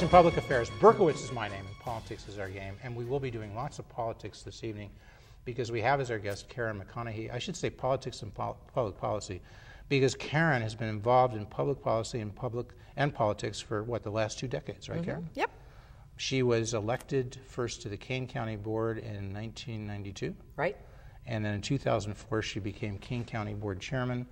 And Public Affairs. Berkowitz is my name, and politics is our game. And we will be doing lots of politics this evening because we have as our guest Karen McConnaughay. I should say politics and pol- public policy because Karen has been involved in public policy and public and politics for what the last two decades, right, Karen? Mm-hmm. Yep. She was elected first to the Kane County Board in 1992, Right. and then in 2004 she became Kane County Board Chairman.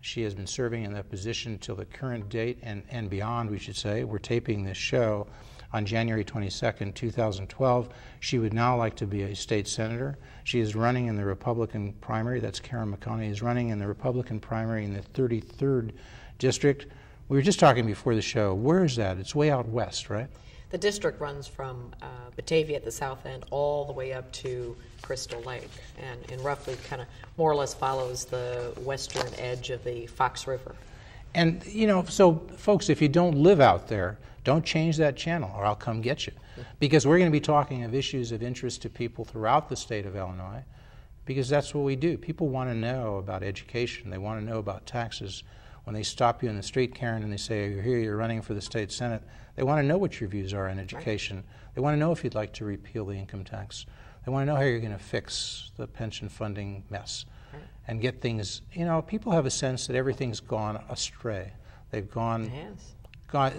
She has been serving in that position till the current date and, and beyond, we should say. We're taping this show on January 22nd, 2012. She would now like to be a state senator. She is running in the Republican primary. That's Karen McConnaughay is running in the Republican primary in the 33rd district. We were just talking before the show. Where is that? It's way out west, right? The district runs from uh, Batavia at the south end all the way up to Crystal Lake, and, and roughly kind of more or less follows the western edge of the Fox River. And, you know, so folks, if you don't live out there, don't change that channel or I'll come get you. Because we're going to be talking of issues of interest to people throughout the state of Illinois because that's what we do. People want to know about education, they want to know about taxes. When they stop you in the street, Karen, and they say, You're here, you're running for the state senate, they want to know what your views are on education. They want to know if you'd like to repeal the income tax. They want to know how you're going to fix the pension funding mess and get things. You know, people have a sense that everything's gone astray. They've gone. Gone.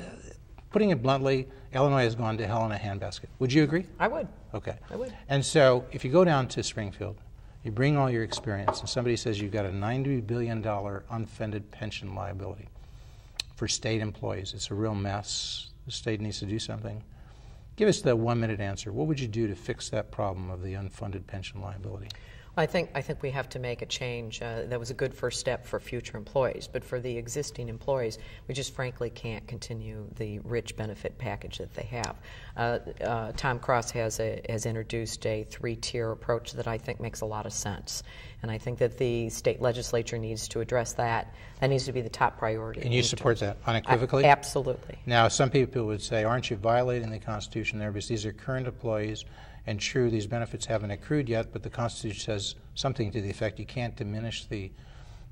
Putting it bluntly, Illinois has gone to hell in a handbasket. Would you agree? I would. Okay. I would. And so, if you go down to Springfield, you bring all your experience, and somebody says you've got a $90 billion unfunded pension liability for state employees. It's a real mess. The state needs to do something. Give us the one minute answer. What would you do to fix that problem of the unfunded pension liability? I think I think we have to make a change. Uh, that was a good first step for future employees, but for the existing employees, we just frankly can't continue the rich benefit package that they have. Uh, uh, Tom Cross has a, has introduced a three-tier approach that I think makes a lot of sense, and I think that the state legislature needs to address that. That needs to be the top priority. And you support that unequivocally? I, absolutely. Now, some people would say, "Aren't you violating the Constitution there?" Because these are current employees and true, these benefits haven't accrued yet, but the Constitution says something to the effect you can't diminish the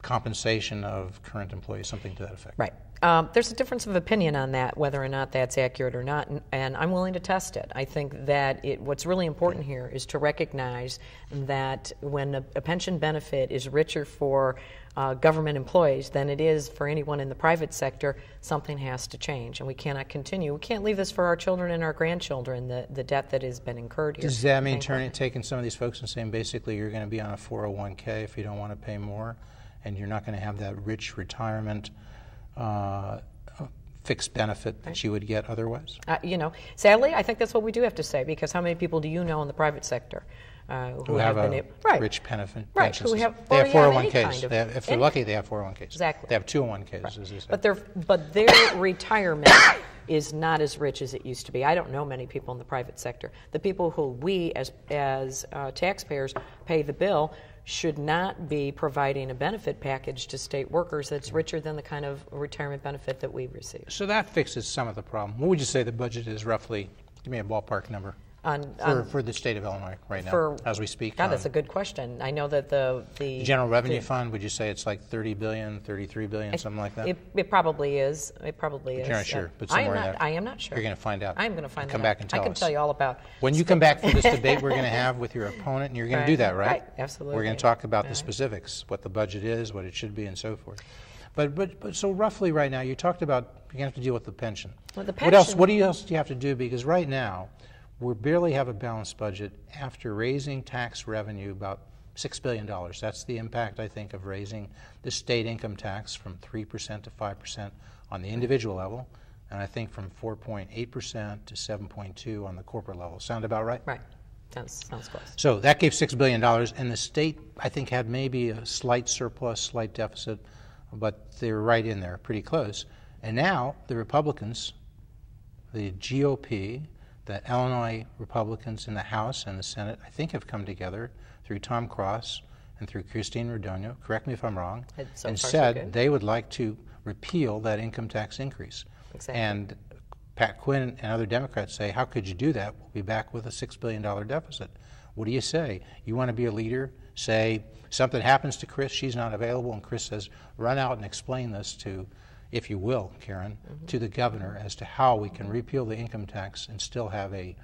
compensation of current employees, something to that effect. Right. Um, there's a difference of opinion on that, whether or not that's accurate or not, and, and, I'm willing to test it. I think that it, what's really important here is to recognize that when a, a pension benefit is richer for uh, government employees than it is for anyone in the private sector, something has to change. And we cannot continue. We can't leave this for our children and our grandchildren, the, the debt that has been incurred here. Does that mean turning, taking some of these folks and saying basically you're going to be on a 401k if you don't want to pay more, and you're not going to have that rich retirement? Uh, fixed benefit that you would get otherwise? Uh, you know, sadly, I think that's what we do have to say because how many people do you know in the private sector uh, who, who, have, have been right. rich benefit right. Who have, they have 401ks. Kind of, they have, if they're lucky, they have 401ks. Exactly. They have 201ks, right. as you said. But, their, but their retirement is not as rich as it used to be. I don't know many people in the private sector. The people who we, as, as uh, taxpayers, pay the bill should not be providing a benefit package to state workers that's richer than the kind of retirement benefit that we receive. So that fixes some of the problem. What would you say the budget is roughly? Give me a ballpark number on, for, on, for the state of Illinois right now as we speak? God, that's a good question. I know that the the general revenue the, fund. Would you say it's like 30 billion, 33 billion, something like that? It, it, probably is. It probably is. You're not sure, but somewhere I am not. I am not sure. You're going to find out. I'm going to find come out. back and tell I can us. tell you all about. When you come back for this debate, we're going to have with your opponent, and you're going right. to do that, right? Right. Absolutely. We're going to talk about the specifics, what the budget is, what it should be, and so forth. But, but, but so roughly right now, you talked about you have to deal with the pension. Well, the pension. What else? What else do you have to do? Because right now, we barely have a balanced budget after raising tax revenue about $6 billion. That's the impact, I think, of raising the state income tax from 3% to 5% on the individual level, and I think from 4.8% to 7.2 on the corporate level. Sound about right? Right. Sounds, sounds close. So that gave $6 billion, and the state, I think, had maybe a slight surplus, slight deficit, but they were right in there, pretty close. And now the Republicans, the GOP, that Illinois Republicans in the House and the Senate, I think, have come together through Tom Cross and through Christine Radogno, correct me if I'm wrong, so and said they would like to repeal that income tax increase. Exactly. And Pat Quinn and other Democrats say, how could you do that? We'll be back with a $6 billion deficit. What do you say? You want to be a leader? Say something happens to Chris, she's not available, and Chris says, run out and explain this to if you will, Karen, to the governor as to how we can mm-hmm. repeal the income tax and still have a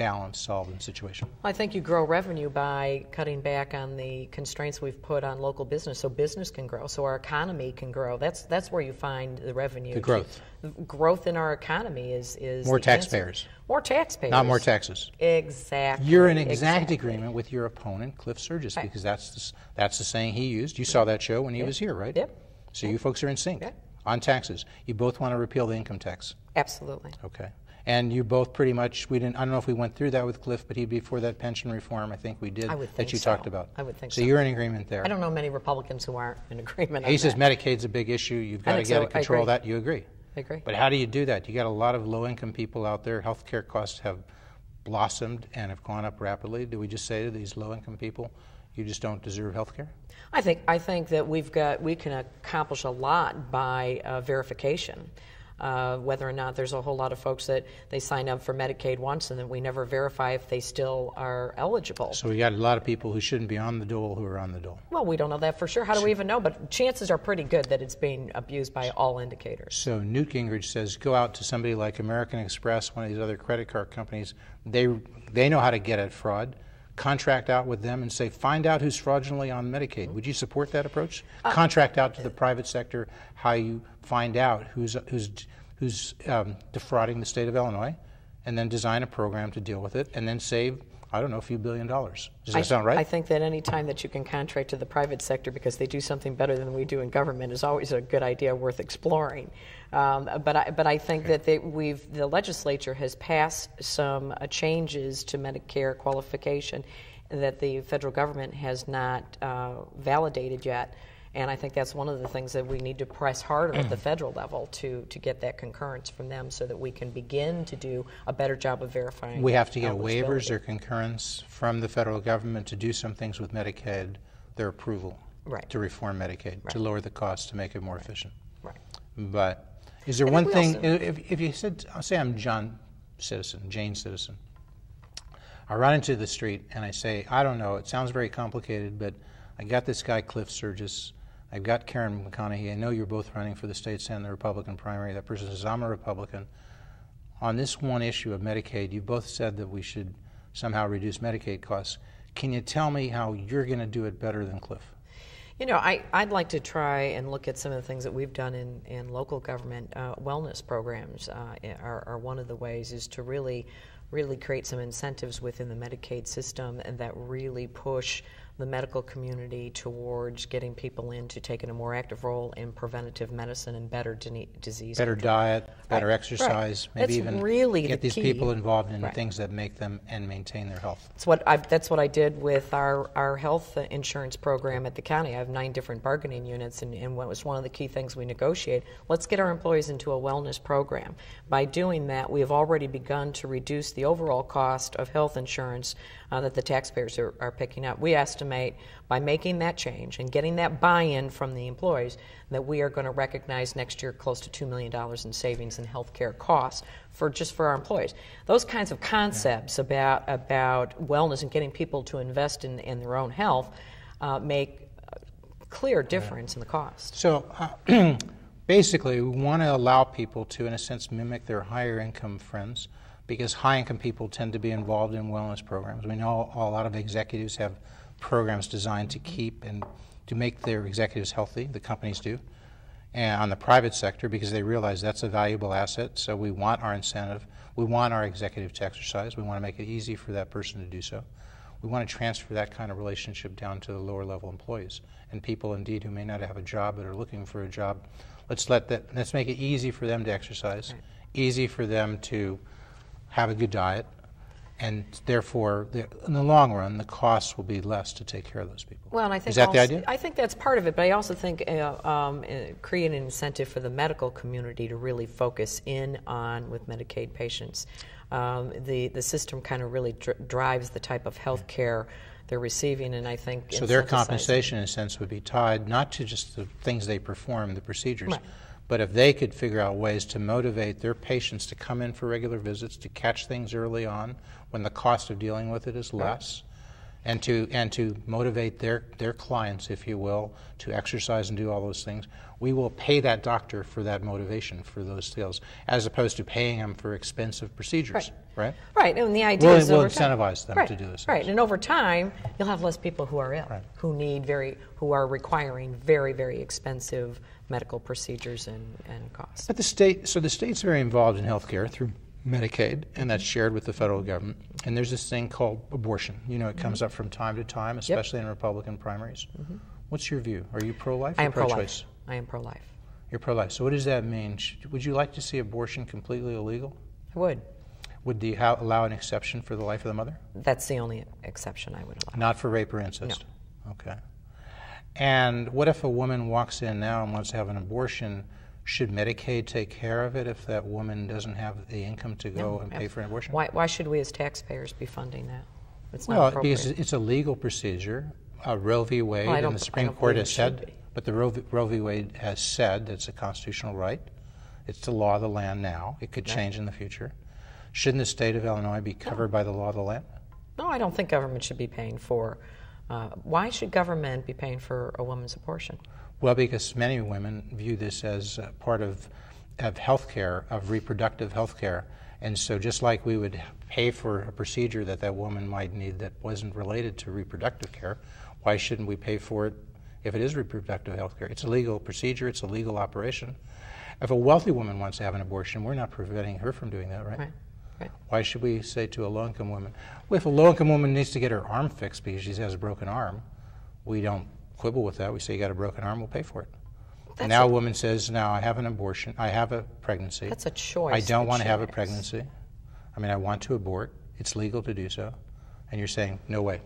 balanced, solvent situation. I think you grow revenue by cutting back on the constraints we've put on local business, so business can grow, so our economy can grow. That's that's where you find the revenue. The growth. The growth in our economy is is More the answer. taxpayers. More taxpayers. Not more taxes. Exactly. You're in exact exactly. agreement with your opponent, Cliff Surges, Right. because that's the, that's the saying he used. You saw that show when he was here, right? Yep. So you folks are in sync Yep. On taxes. You both want to repeal the income tax. Absolutely. Okay. And you both pretty much, we didn't, I don't know if we went through that with Cliff, but he'd be for that pension reform. I think we did. I would That you so. talked about. I would think so. so. you're in agreement there. I don't know many Republicans who aren't in agreement on He says that. Medicaid's a big issue. You've got to get so. to control that. You agree? I agree. But how do you do that? You got a lot of low-income people out there. Healthcare costs have blossomed and have gone up rapidly. Do we just say to these low-income people, you just don't deserve health care? I think I think that we've got we can accomplish a lot by uh, verification. Uh, whether or not there's a whole lot of folks that they sign up for Medicaid once and then we never verify if they still are eligible. So we got a lot of people who shouldn't be on the dole who are on the dole. Well, we don't know that for sure. How do we even know? But chances are pretty good that it's being abused by all indicators. So Newt Gingrich says, go out to somebody like American Express, one of these other credit card companies. They they know how to get at fraud. Contract out with them and say, find out who's fraudulently on Medicaid. Would you support that approach? Contract out to the private sector how you find out who's who's who's um, defrauding the state of Illinois, and then design a program to deal with it, and then save I don't know a few billion dollars. Does that I, sound right? I think that any time that you can contract to the private sector because they do something better than we do in government is always a good idea worth exploring. Um, but I, but I think that they, we've the legislature has passed some uh, changes to Medicare qualification that the federal government has not uh, validated yet. And I think that's one of the things that we need to press harder at the mm. federal level to, to get that concurrence from them so that we can begin to do a better job of verifying. We have to get waivers or concurrence from the federal government to do some things with Medicaid, their approval Right. to reform Medicaid, to lower the cost, to make it more efficient. Right. But is there I one thing, also- if, if you said, I'll say I'm John Citizen, Jane Citizen, I run into the street and I say, I don't know, it sounds very complicated, but I got this guy, Cliff Surges. I've got Karen McConnaughay. I know you're both running for the state senate and the Republican primary. That person says, I'm a Republican. On this one issue of Medicaid, you both said that we should somehow reduce Medicaid costs. Can you tell me how you're going to do it better than Cliff? You know, I, I'd like to try and look at some of the things that we've done in, in local government. Uh, wellness programs uh, are, are one of the ways is to really, really create some incentives within the Medicaid system and that really push the medical community towards getting people into taking a more active role in preventative medicine and better dine- disease Better diet, better Right. exercise, Right. maybe That's even really get the these key. people involved in Right. things that make them and maintain their health. That's what I, that's what I did with our, our health insurance program at the county. I have nine different bargaining units, and, and what was one of the key things we negotiate. Let's get our employees into a wellness program. By doing that, we have already begun to reduce the overall cost of health insurance uh, that the taxpayers are, are picking up. We estimate by making that change and getting that buy-in from the employees that we are going to recognize next year close to $2 million in savings in health care costs for just for our employees. Those kinds of concepts about, about wellness and getting people to invest in, in their own health uh, make a clear difference in the cost. So uh, basically, we want to allow people to, in a sense, mimic their higher income friends because high income people tend to be involved in wellness programs. We know a lot of executives have programs designed to keep and to make their executives healthy, the companies do. And on the private sector, because they realize that's a valuable asset, so we want our incentive. We want our executive to exercise. We want to make it easy for that person to do so. We want to transfer that kind of relationship down to the lower level employees and people indeed who may not have a job but are looking for a job. Let's let that let's make it easy for them to exercise, easy for them to have a good diet, and therefore, the, in the long run, the costs will be less to take care of those people. Well, and I think is that also, the idea? I think that's part of it, but I also think uh, um, uh, creating an incentive for the medical community to really focus in on with Medicaid patients. Um, the the system kind of really dr- drives the type of health care they're receiving, and I think So their compensation, in a sense, would be tied not to just the things they perform, the procedures, Right. But if they could figure out ways to motivate their patients to come in for regular visits, to catch things early on when the cost of dealing with it is less, and to and to motivate their their clients, if you will, to exercise and do all those things, we will pay that doctor for that motivation for those skills, as opposed to paying them for expensive procedures, Right. right? Right, and the idea We'll- is we'll time- incentivize them right, to do this. Right, and over time, you'll have less people who are ill, Right. who need very, who are requiring very, very expensive medical procedures and, and costs. But the state, so the state's very involved in healthcare through Medicaid, and that's shared with the federal government. And there's this thing called abortion. You know, it Mm-hmm. comes up from time to time, especially in Republican primaries. What's your view? Are you pro-life I or pro-choice? I am pro-life. You're pro-life. So what does that mean? Would you like to see abortion completely illegal? I would. Would the how, allow an exception for the life of the mother? That's the only exception I would allow. Not for rape or incest. Okay. And what if a woman walks in now and wants to have an abortion? Should Medicaid take care of it if that woman doesn't have the income to go and pay for an abortion? Why, why should we as taxpayers be funding that? It's not Well, because it's a legal procedure. Uh, Roe v. Wade Well, I and don't- the Supreme Court has said, be. but the Roe v. Roe v. Wade has said that it's a constitutional right. It's the law of the land now. It could change in the future. Shouldn't the state of Illinois be covered by the law of the land? No, I don't think government should be paying for. Uh, why should government be paying for a woman's abortion? Well, because many women view this as uh, part of, of health care, of reproductive health care. And so, just like we would pay for a procedure that that woman might need that wasn't related to reproductive care, why shouldn't we pay for it if it is reproductive health care? It's a legal procedure, it's a legal operation. If a wealthy woman wants to have an abortion, we're not preventing her from doing that, right? Right. Right. Why should we say to a low income woman, well, if a low income woman needs to get her arm fixed because she has a broken arm, we don't quibble with that. We say, you got a broken arm, we'll pay for it. That's now a- woman says, now I have an abortion, I have a pregnancy. That's a choice I don't want to have a pregnancy. I mean, I want to abort. It's legal to do so. And you're saying, no way.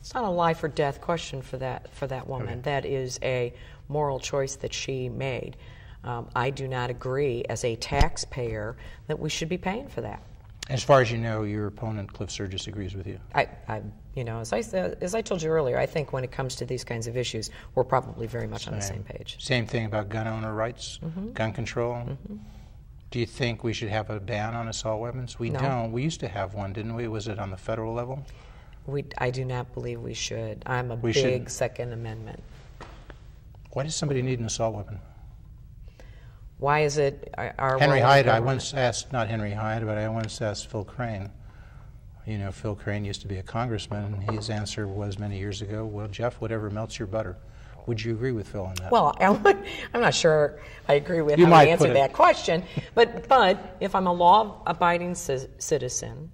It's not a life or death question for that for that woman. Okay. That is a moral choice that she made. Um, I do not agree, as a taxpayer, that we should be paying for that. As far as you know, your opponent, Cliff Surges, agrees with you. I, I, you know, as I said, as I told you earlier, I think when it comes to these kinds of issues, we're probably very much on the same page. Same thing about gun owner rights, Mm-hmm. gun control. Do you think we should have a ban on assault weapons? We No. don't. We used to have one, didn't we? Was it on the federal level? We, I do not believe we should. I'm a We big shouldn't. Second Amendment. Why does somebody need an assault weapon? Why is it our, Henry Hyde, I once asked, not Henry Hyde, but I once asked Phil Crane. You know, Phil Crane used to be a congressman, and his answer was many years ago, well, Jeff, whatever melts your butter. Would you agree with Phil on that? Well, I would- I'm not sure I agree with You how might to answer that question, but but if I'm a law-abiding ci- citizen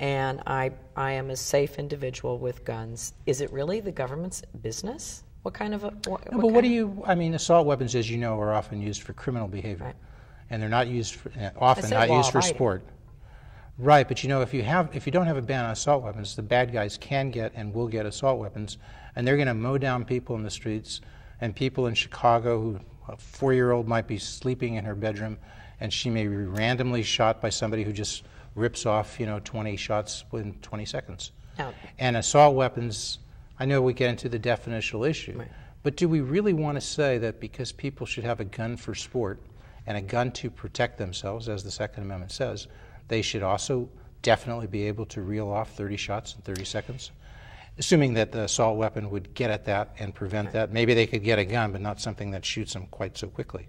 and I I am a safe individual with guns, is it really the government's business? What kind of a what, No, what but what do you, I mean, assault weapons, as you know, are often used for criminal behavior. Right. And they're not used, for, uh, often not used for sport. Right, but you know, if you have, if you don't have a ban on assault weapons, the bad guys can get and will get assault weapons, and they're going to mow down people in the streets, and people in Chicago who a four-year-old might be sleeping in her bedroom, and she may be randomly shot by somebody who just rips off, you know, 20 shots within 20 seconds. Now- And assault weapons, I know we get into the definitional issue, Right. but do we really want to say that because people should have a gun for sport and a gun to protect themselves, as the Second Amendment says, they should also definitely be able to reel off 30 shots in 30 seconds? Assuming that the assault weapon would get at that and prevent that. Maybe they could get a gun, but not something that shoots them quite so quickly.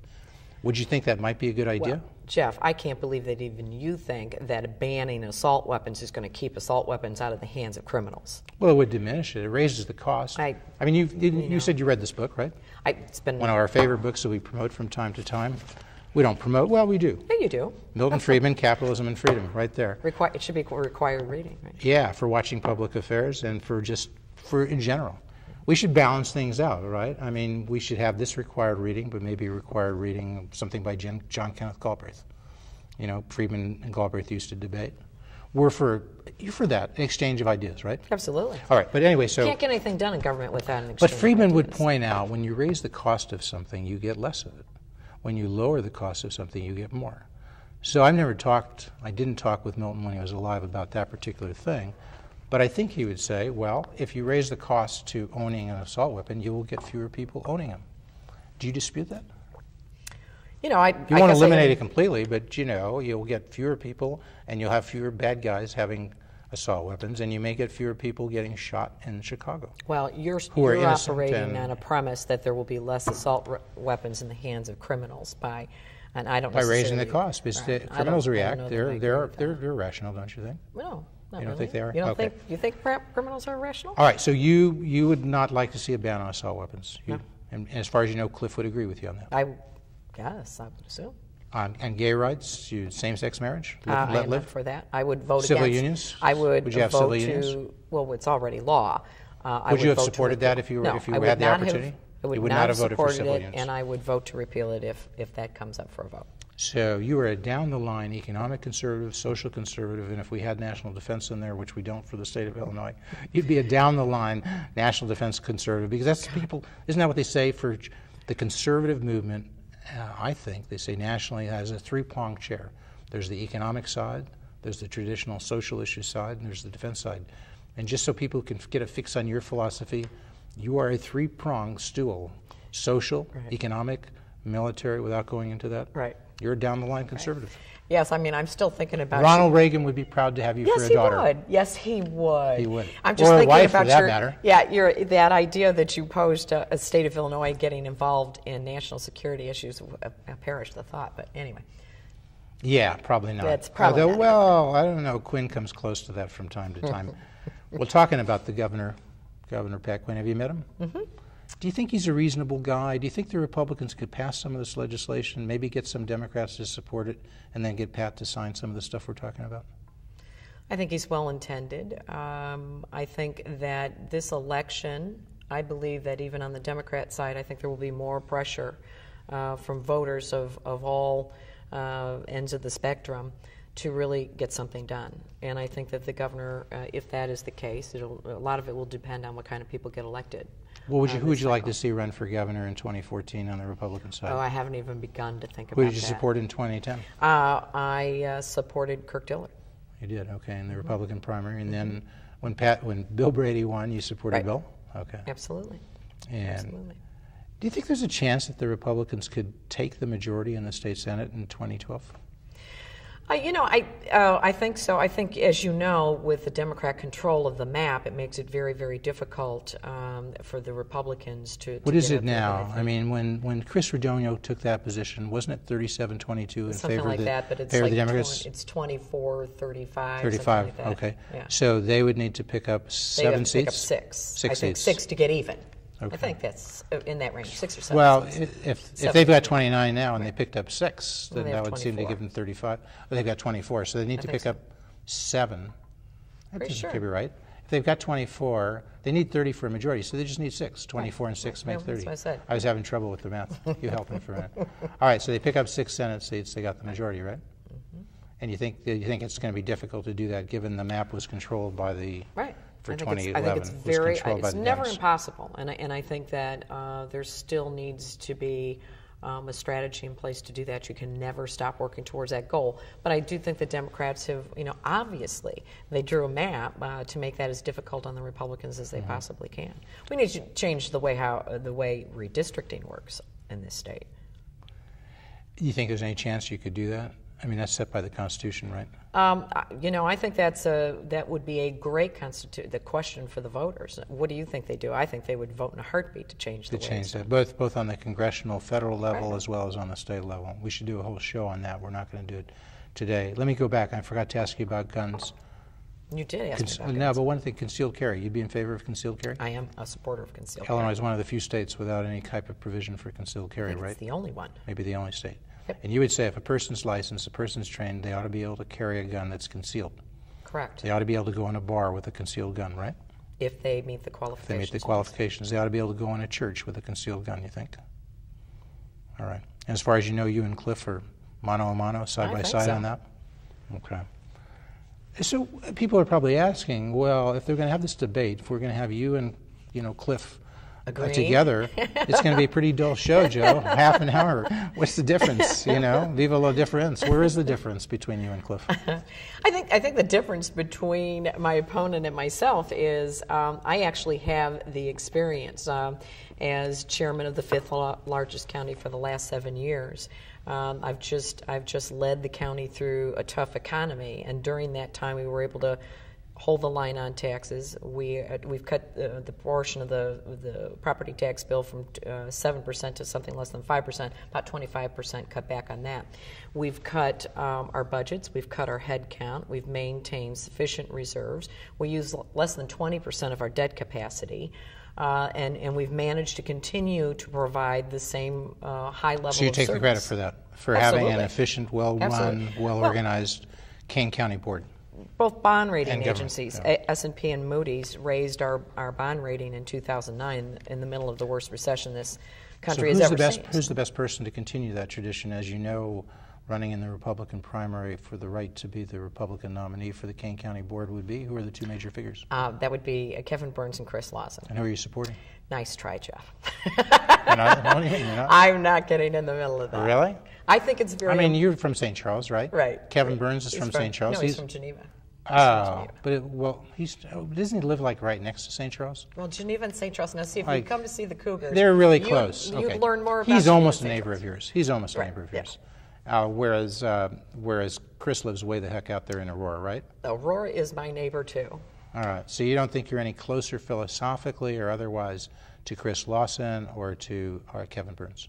Would you think that might be a good idea? Well, Jeff, I can't believe that even you think that banning assault weapons is going to keep assault weapons out of the hands of criminals. Well, it would diminish it. It raises the cost. I- I mean, you, you, said you read this book, right? I, it's been One of our favorite books that we promote from time to time. We don't promote, well, we do. yeah, you do. Milton Friedman, Capitalism and Freedom, right there. Require, it should be required reading, right? Yeah, for watching public affairs and for just for in general. We should balance things out, right? I mean, we should have this required reading, but maybe required reading something by Jen, John Kenneth Galbraith. You know, Friedman and Galbraith used to debate. We're for you're for that exchange of ideas, right? Absolutely. All right, but anyway, so Can't get anything done in government without an exchange. But Friedman would point out when you raise the cost of something, you get less of it. When you lower the cost of something, you get more. So I've never talked, I didn't talk with Milton when he was alive about that particular thing, but I think he would say, well, if you raise the cost to owning an assault weapon, you will get fewer people owning them. Do you dispute that? You know, I. You I won't eliminate it completely, but you know, you'll get fewer people and you'll have fewer bad guys having assault weapons, and you may get fewer people getting shot in Chicago. Well, you're, you're operating on a premise that there will be less assault re- weapons in the hands of criminals by, and I don't By raising the cost, because Right. the criminals react. know that I They're they're they're they're rational, don't you think? No, not You don't really. think they are? You don't Okay. think you think criminals are rational? All right, so you you would not like to see a ban on assault weapons, you, No. and, and as far as you know, Cliff would agree with you on that. I guess I would assume. On and gay rights, you same-sex marriage, Uh, live, I let live. for that. I would vote Civil against. unions? I would, Would you have vote civil to. unions? Well, it's already law. Uh, I Would you have supported that if you were- no, if you had would the not have- opportunity? I would You would not not have voted for civil it, unions. and I would vote to repeal it if if that comes up for a vote. So you are a down-the-line economic conservative, social conservative, and if we had national defense in there, which we don't for the state of Illinois, you'd be a down-the-line national defense conservative because that's people. Isn't that what they say for the conservative movement? Uh, I think they say nationally has a three-pronged chair. There's the economic side, there's the traditional social issue side, and there's the defense side. And just so people can get a fix on your philosophy, you are a three-pronged stool: social, Right. economic, military. Without going into that, Right. You're a down the line conservative. Yes, I mean I'm still thinking about Ronald Reagan would be proud to have you Yes, for a he would. Yes, he would. He would. I'm just Or a thinking wife, about that your, matter. Yeah, your that idea that you posed uh, a state of Illinois getting involved in national security issues. Uh, uh, perished the thought, but anyway. Yeah, probably not. That's probably Although, not. well, I don't know. Quinn comes close to that from time to time. well, talking about the governor, Governor Pat Quinn, have you met him? Mm-hmm. Do you think he's a reasonable guy? Do you think the Republicans could pass some of this legislation, maybe get some Democrats to support it, and then get Pat to sign some of the stuff we're talking about? I think he's well intended. Um, I think that this election, I believe that even on the Democrat side, I think there will be more pressure uh, from voters of, of all uh, ends of the spectrum to really get something done. And I think that the governor, uh, if that is the case, a lot of it will depend on what kind of people get elected. What would you, who would you like to see run for governor in 2014 on the Republican side? Oh, I haven't even begun to think about that. who did you that. support in 2010? Uh, I uh, supported Kirk Dillard. You did, okay, Mm-hmm. in the Republican primary, and then when Pat, when Bill Brady won, you supported Right. Bill, okay. Absolutely. And Absolutely. do you think there's a chance that the Republicans could take the majority in the state senate in 2012? Uh, you know, I uh, I think so. I think, as you know, with the Democrat control of the map, it makes it very, very difficult um, for the Republicans to. to What is it up there, now? I I, mean, when, when Chris Radogno took that position, wasn't it 37-22 in something favor like of the, that, but it's favor like the Democrats? it's 24, 35, 35, like that. okay. Yeah. So they would need to pick up seven pick up six. Six I think seats. six to get even. Okay. I think that's uh, in that range, six or seven. Well, if, if Seven. they've got 29 now and they picked up six, then that would seem to give them 35. Well, they've got 24, so they need to pick so. up seven. That Pretty doesn't sure. could be right. If they've got 24, they need 30 for a majority, so they just need six. 24 and six Right. make No, 30. that's what I said. was having trouble with the math. You help me for a minute. All right, so they pick up six Senate seats. They got the majority, right? Mm-hmm. And you think you think it's going to be difficult to do that, given the map was controlled by the Right. For I think it's- 2011 I think it's very. controlled by It's never Dems. impossible, and I, and I think that uh, there still needs to be um, a strategy in place to do that. You can never stop working towards that goal. But I do think the Democrats have, you know, obviously they drew a map uh, to make that as difficult on the Republicans as they Mm-hmm. possibly can. We need to change the way how uh, the way redistricting works in this state. You think there's any chance you could do that? I mean, that's set by the Constitution, right? Um, you know, I think that's a that would be a great constitu- the question for the voters. What do you think they do? I think they would vote in a heartbeat to change the to change that, both both on the congressional, federal level, Right. as well as on the state level. We should do a whole show on that. We're not going to do it today. Let me go back. I forgot to ask you about guns. You did ask Conce- no, guns. but one thing, concealed carry. You'd be in favor of concealed carry? I am a supporter of concealed Illinois carry. is one of the few states without any type of provision for concealed carry, right? It's the only one. Maybe the only state. Yep. And you would say if a person's licensed, a person's trained, they ought to be able to carry a gun that's concealed. Correct. They ought to be able to go in a bar with a concealed gun, right? If they meet the If qualifications. they meet the qualifications, they ought to be able to go in a church with a concealed gun, you think? All right. And as far as you know, you and Cliff are mano a mano, side I by side so. on that? Okay. So people are probably asking, well, if they're going to have this debate, if we're going to have you and, you know, Cliff uh, together, it's going to be a pretty dull show, Joe. Half an hour. What's the difference, you know? Viva la difference. Where is the difference between you and Cliff? I think I think the difference between my opponent and myself is um, I actually have the experience um, as chairman of the fifth la- largest county for the last seven years. Um, I've just I've just led the county through a tough economy, and during that time we were able to hold the line on taxes. We uh, we've cut uh, the portion of the the property tax bill from uh, seven percent to something less than five percent, about twenty five percent cut back on that. We've cut um, our budgets. We've cut our head count. We've maintained sufficient reserves. We use l- less than twenty percent of our debt capacity. Uh, and, and we've managed to continue to provide the same uh, high level So you take the credit for that, for having an efficient, well-run, Absolutely. Well- well-organized Kane County Board. Both bond rating agencies, yeah. S&P and Moody's, raised our, our bond rating in 2009 in the middle of the worst recession this So country who's has the ever best, seen. who's the best person to continue that tradition? As you know, running in the Republican primary for the right to be the Republican nominee for the Kane County Board would be? Who are the two major figures? Uh, that would be uh, Kevin Burns and Chris Lauzen. And who are you supporting? Nice try, Jeff. Not-? I'm not getting in the middle of that. Really? I think it's very. I mean, you're from St. Charles, right? right. Kevin. Burns is He's from St. Charles. No, he's, from Geneva. Oh, but it, well, he's oh, doesn't he live like right next to St. Charles? Well, Geneva and St. Charles. Now, see if Like, you come to see the Cougars, They're really you'd- close. You'd okay. learn more about. He's almost a neighbor of yours. He's almost a neighbor of yeah. yours. Uh, whereas, uh, whereas Chris lives way the heck out there in Aurora, right? Aurora is my neighbor too. All right. So you don't think you're any closer philosophically or otherwise to Chris Lauzen or to uh, Kevin Burns?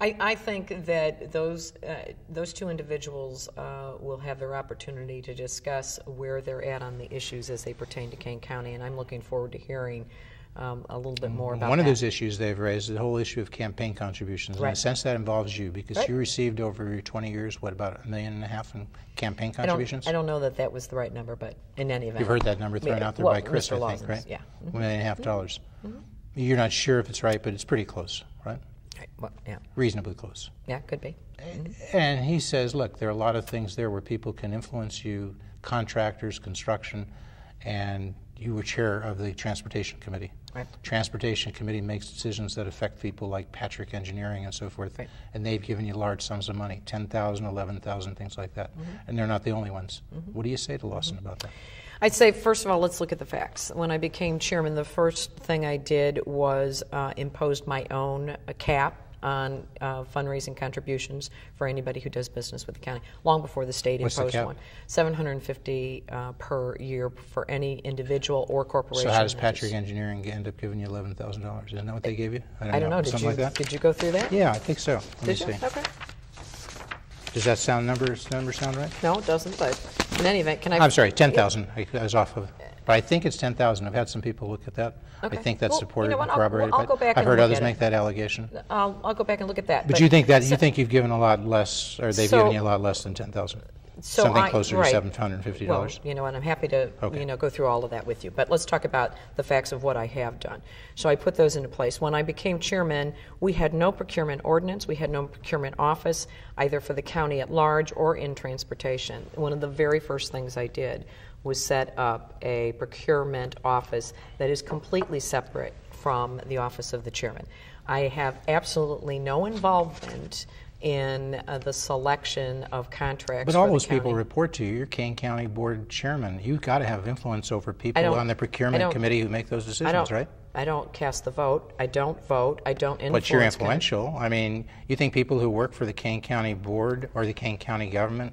I, I think that those uh, those two individuals uh, will have their opportunity to discuss where they're at on the issues as they pertain to Kane County, and I'm looking forward to hearing um, a little bit more about One of that. those issues they've raised is the whole issue of campaign contributions. In a sense, that involves you because Right. you received over your 20 years, what, about a million and a half in campaign I contributions? don't, I don't know that that was the right number, but in any event, You've heard that number thrown Yeah, out there well, by Chris, Mr. I Lauzen's, right? Yeah. Mm-hmm. One million and a half dollars. You're not sure if it's right, but it's pretty close, right? Well, yeah, Reasonably close. yeah, could be. Mm-hmm. And he says, look, there are a lot of things there where people can influence you, contractors, construction, and you were chair of the transportation committee. Right. Transportation committee makes decisions that affect people like Patrick Engineering and so forth, Right. and they've given you large sums of money, 10,000, 11,000, things like that. Mm-hmm. And they're not the only ones. Mm-hmm. What do you say to Lauzen mm-hmm. about that? I'd say, first of all, let's look at the facts. When I became chairman, the first thing I did was uh, imposed my own uh, cap on uh, fundraising contributions for anybody who does business with the county, long before the state What's the imposed cap? one. 750 uh, per year for any individual or corporation. So how does Patrick Engineering end up giving you $11,000? Isn't that what they gave you? I don't know. Did Something you like that? did you go through that? Yeah, I think so. Let me Did you? see. Okay. Does that sound number, number sound right? No, it doesn't. But in any event, can I? I'm sorry, 10,000. I I was off of, but I think it's 10,000. I've had some people look at that. I Okay. think that's Well, you supported know what, and I'll- corroborated. I'll but go back I've and heard look others at it. make that allegation. I'll, I'll go back and look at that. But you think that, you think you've given a lot less, or they've So- given you a lot less than 10,000? So Something I- closer right. to $750? Well, you know, and I'm happy to Okay. you know go through all of that with you. But let's talk about the facts of what I have done. So I put those into place. When I became chairman, we had no procurement ordinance, we had no procurement office, either for the county at large or in transportation. One of the very first things I did was set up a procurement office that is completely separate from the office of the chairman. I have absolutely no involvement in uh, the selection of contracts. But all those people report to you. You're Kane County Board Chairman. You've got to have influence over people on the procurement committee who make those decisions, right? I don't cast the vote. I don't vote. I don't influence. But you're con- influential. I mean, you think people who work for the Kane County Board or the Kane County government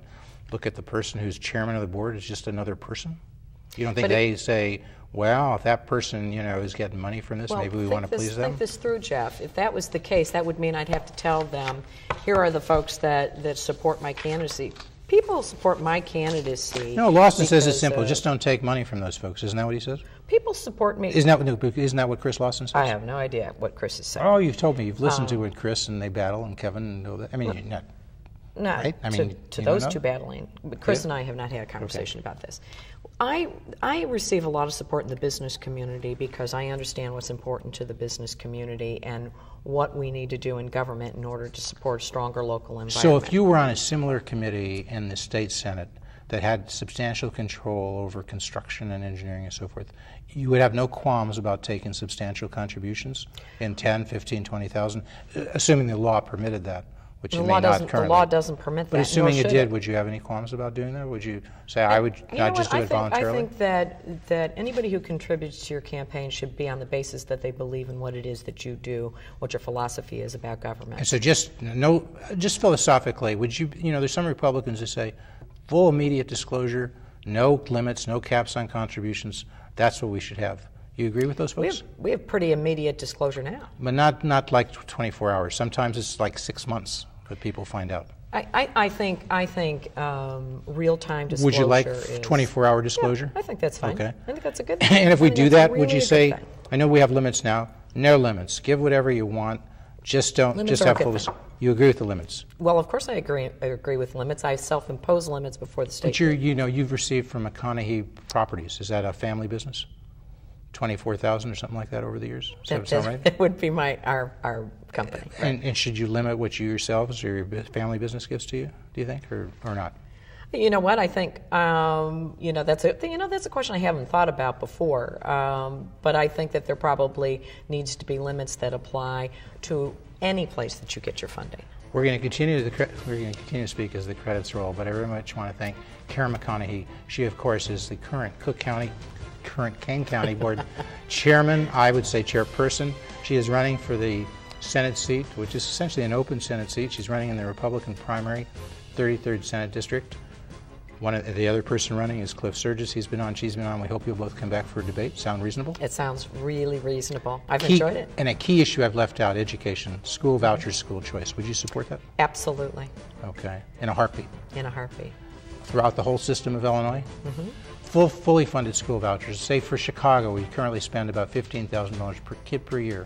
look at the person who's chairman of the board as just another person? You don't think But it- they say, well, if that person, you know, is getting money from this, Well, maybe we want to this, please them? Think this through, Jeff. If that was the case, that would mean I'd have to tell them, here are the folks that, that support my candidacy. People support my candidacy. No, Lauzen says it's simple. uh, Just don't take money from those folks. Isn't that what he says? people support me. Isn't that what, isn't that what Chris Lauzen says? I have no idea what Chris is saying. Oh, you've told me. You've listened Um, to it, Chris, and they battle, and Kevin, and all that. I mean, you're not. Not Right? I to, mean, to don't those two battling. But Chris Yeah. and I have not had a conversation about this. I I receive a lot of support in the business community because I understand what's important to the business community and what we need to do in government in order to support a stronger local environment. So if you were on a similar committee in the state senate that had substantial control over construction and engineering and so forth, you would have no qualms about taking substantial contributions in 10, 15, 20,000, uh, assuming the law permitted that, which the law doesn't the law doesn't permit But that. But assuming it did, would you have any qualms about doing that? Would you say, I would not just do I it think, voluntarily? I think that that anybody who contributes to your campaign should be on the basis that they believe in what it is that you do, what your philosophy is about government. And so just no, just philosophically, would you, you know, there's some Republicans who say full immediate disclosure, no limits, no caps on contributions. That's what we should have. You agree with those We folks? have, we have pretty immediate disclosure now. But not, not like 24 hours. Sometimes it's like six months that people find out. I, I, think I think um, real time disclosure. Would you like 24 hour Yeah. I think that's fine. Okay. I think that's a good. Thing. and if we do that, would you say, thing. I know we have limits now, no limits, give whatever you want, just don't, Limits just have full, you agree with the limits? Well, of course I agree. I agree with limits. I self-impose limits before the state. But you're, you know, you've received from McConnaughay Properties, is that a family business? 24,000 or something like that over the years? Does that that, sound right? that would be my our our company. And, and should you limit what you yourselves or your family business gives to you, do you think, or, or not? You know what? I think um, you know that's a you know that's a question I haven't thought about before. Um, but I think that there probably needs to be limits that apply to any place that you get your funding. We're going to continue the cre- we're going to continue to speak as the credits roll, but I very much want to thank Karen McConnaughay. She, of course, is the current Cook County, current Kane County Board Chairman. I would say chairperson. She is running for the Senate seat, which is essentially an open Senate seat. She's running in the Republican primary, 33rd Senate District. One of, the other person running is Cliff Surges. He's been on. She's been on. We hope you'll both come back for a debate. Sound reasonable? It sounds really reasonable. I've Key- enjoyed it. And a key issue I've left out: education, school vouchers, school choice. Would you support that? Absolutely, Okay. In a heartbeat. in a heartbeat. throughout the whole system of Illinois. Mm hmm. Full, fully funded school vouchers. Say for Chicago, we currently spend about $15,000 per kid per year.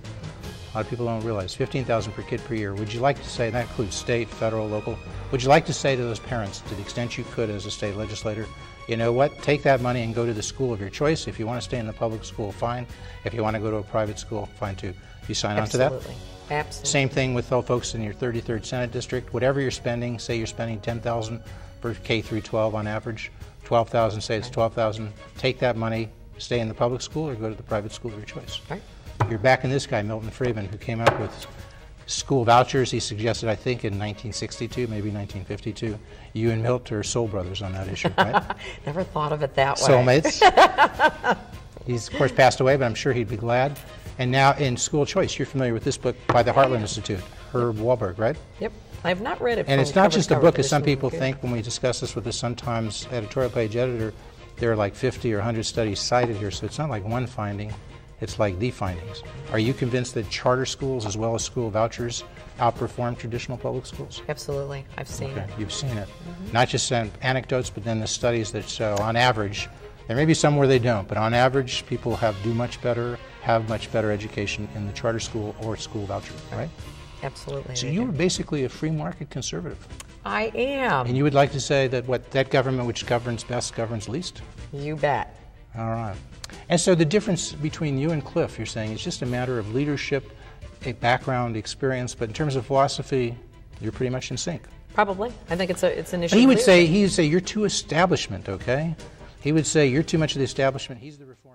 A lot of people don't realize 15000 per kid per year. Would you like to say, that includes state, federal, local, would you like to say to those parents, to the extent you could as a state legislator, you know what, take that money and go to the school of your choice. If you want to stay in the public school, fine. If you want to go to a private school, fine too. You sign on to that? Absolutely, absolutely. Same thing with all folks in your 33rd Senate District. Whatever you're spending, say you're spending 10,000 for K through 12 on average, 12,000, say it's 12,000. Take that money, stay in the public school, or go to the private school of your choice. Right. You're backing this guy, Milton Friedman, who came up with school vouchers. He suggested, I think, in 1962, maybe 1952. You and Milt are soul brothers on that issue, right? Never thought of it that way. Soulmates. He's, of course, passed away, but I'm sure he'd be glad. And now in school choice, you're familiar with this book by the Heartland Institute, Herb Walberg, right? Yep. I have not read it. And it's not just a book, as some people think when we discuss this with the Sun-Times editorial page editor. There are like 50 or 100 studies cited here, so it's not like one finding, it's like the findings. Are you convinced that charter schools as well as school vouchers outperform traditional public schools? Absolutely, I've seen Okay, it. you've seen it. Mm-hmm. Not just an- anecdotes, but then the studies that show, on average, there may be some where they don't, but on average, people have do much better, have much better education in the charter school or school voucher, right? Absolutely. So you are basically a free market conservative. I am. And you would like to say that what that government which governs best governs least? You bet. All right. And so the difference between you and Cliff, you're saying, is just a matter of leadership, a background, experience, but in terms of philosophy, you're pretty much in sync. Probably. I think it's a it's an issue. But he would say he would say you're too establishment, okay? He would say you're too much of the establishment. He's the reformer.